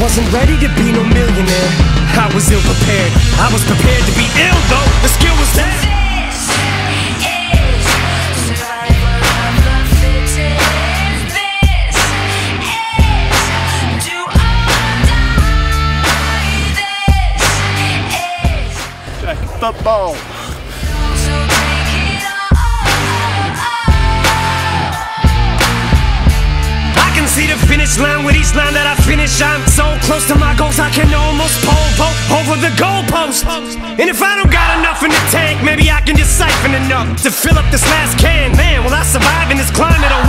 wasn't ready to be no millionaire. I was ill prepared. I was prepared to be ill though. The skill was there. This is survival of the fittest. This is do or die. This is football. so take it all. I can see the finish line with each line that I finish. I'm And if I don't got enough in the tank, maybe I can just siphon enough to fill up this last can. Man, will I survive in this climate?